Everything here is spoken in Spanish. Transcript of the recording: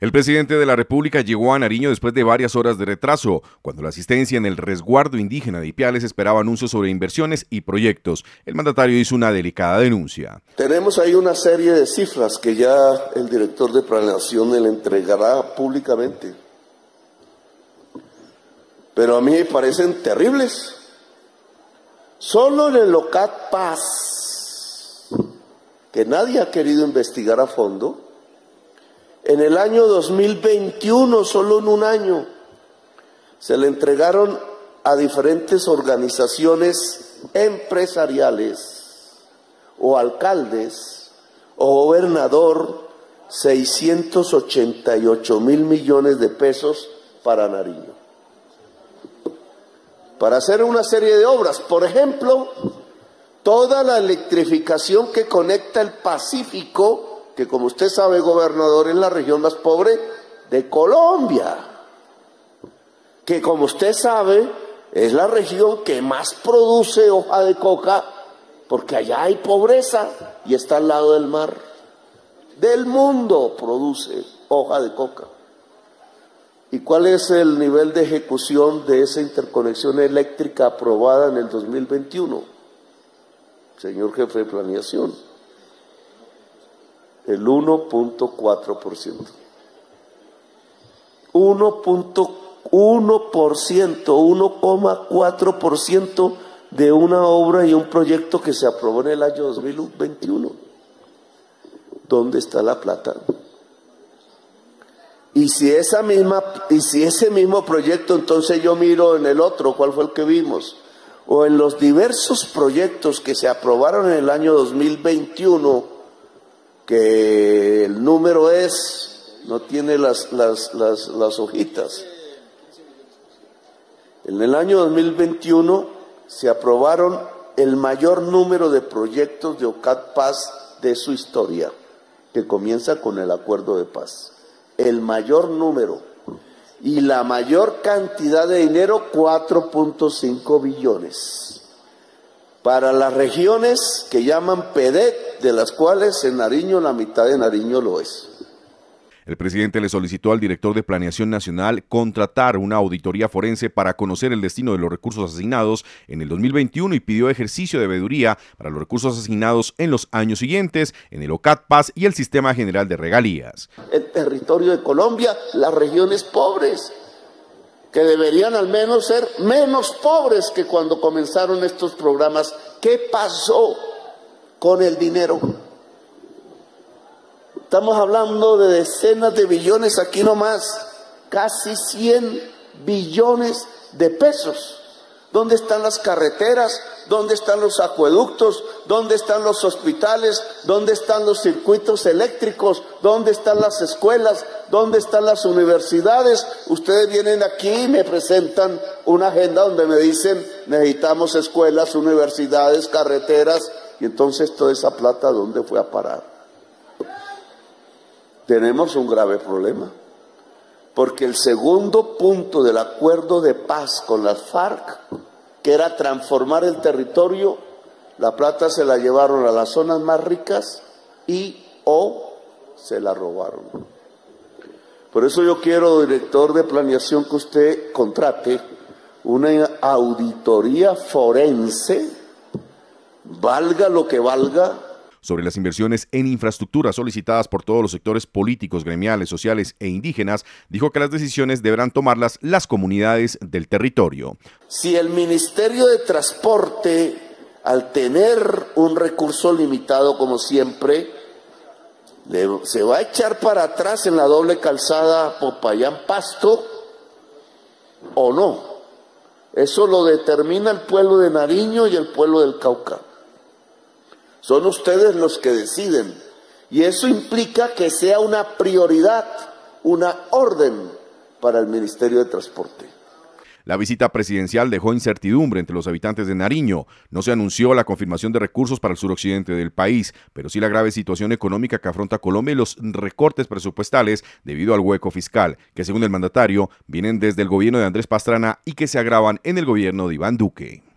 El presidente de la República llegó a Nariño después de varias horas de retraso, cuando la asistencia en el resguardo indígena de Ipiales esperaba anuncios sobre inversiones y proyectos. El mandatario hizo una delicada denuncia. Tenemos ahí una serie de cifras que ya el director de planeación le entregará públicamente. Pero a mí me parecen terribles. Solo en el LOCAT Paz, que nadie ha querido investigar a fondo, en el año 2021, solo en un año, se le entregaron a diferentes organizaciones empresariales o alcaldes o gobernador 688 mil millones de pesos para Nariño. Para hacer una serie de obras, por ejemplo, toda la electrificación que conecta el Pacífico que como usted sabe, gobernador, es la región más pobre de Colombia, que como usted sabe, es la región que más produce hoja de coca, porque allá hay pobreza y está al lado del mar. Del mundo produce hoja de coca. ¿Y cuál es el nivel de ejecución de esa interconexión eléctrica aprobada en el 2021? Señor jefe de planeación el 1.4%. 1.1%, 1,4% de una obra y un proyecto que se aprobó en el año 2021. ¿Dónde está la plata? Y si esa misma y si ese mismo proyecto entonces yo miro en el otro, ¿cuál fue el que vimos? O en los diversos proyectos que se aprobaron en el año 2021 que el número es, no tiene las, las, las, hojitas. En el año 2021 se aprobaron el mayor número de proyectos de OCAT Paz de su historia, que comienza con el acuerdo de paz. El mayor número y la mayor cantidad de dinero, 4.5 billones para las regiones que llaman PEDEC, de las cuales en Nariño la mitad de Nariño lo es. El presidente le solicitó al director de Planeación Nacional contratar una auditoría forense para conocer el destino de los recursos asignados en el 2021 y pidió ejercicio de veeduría para los recursos asignados en los años siguientes en el OCAT Paz y el Sistema General de Regalías. El territorio de Colombia, las regiones pobres, que deberían al menos ser menos pobres que cuando comenzaron estos programas. ¿Qué pasó con el dinero? Estamos hablando de decenas de billones aquí nomás, casi 100 billones de pesos. ¿Dónde están las carreteras? ¿Dónde están los acueductos? ¿Dónde están los hospitales? ¿Dónde están los circuitos eléctricos? ¿Dónde están las escuelas? ¿Dónde están las universidades? Ustedes vienen aquí y me presentan una agenda donde me dicen necesitamos escuelas, universidades, carreteras, y entonces toda esa plata, ¿dónde fue a parar? Tenemos un grave problema, porque el segundo punto del acuerdo de paz con las FARC, que era transformar el territorio, la plata se la llevaron a las zonas más ricas y o se la robaron. Por eso yo quiero, director de planeación, que usted contrate una auditoría forense, valga lo que valga, sobre las inversiones en infraestructura solicitadas por todos los sectores políticos, gremiales, sociales e indígenas, dijo que las decisiones deberán tomarlas las comunidades del territorio. Si el Ministerio de Transporte, al tener un recurso limitado como siempre, se va a echar para atrás en la doble calzada Popayán-Pasto o no. Eso lo determina el pueblo de Nariño y el pueblo del Cauca. Son ustedes los que deciden. Y eso implica que sea una prioridad, una orden para el Ministerio de Transporte. La visita presidencial dejó incertidumbre entre los habitantes de Nariño. No se anunció la confirmación de recursos para el suroccidente del país, pero sí la grave situación económica que afronta Colombia y los recortes presupuestales debido al hueco fiscal, que según el mandatario vienen desde el gobierno de Andrés Pastrana y que se agravan en el gobierno de Iván Duque.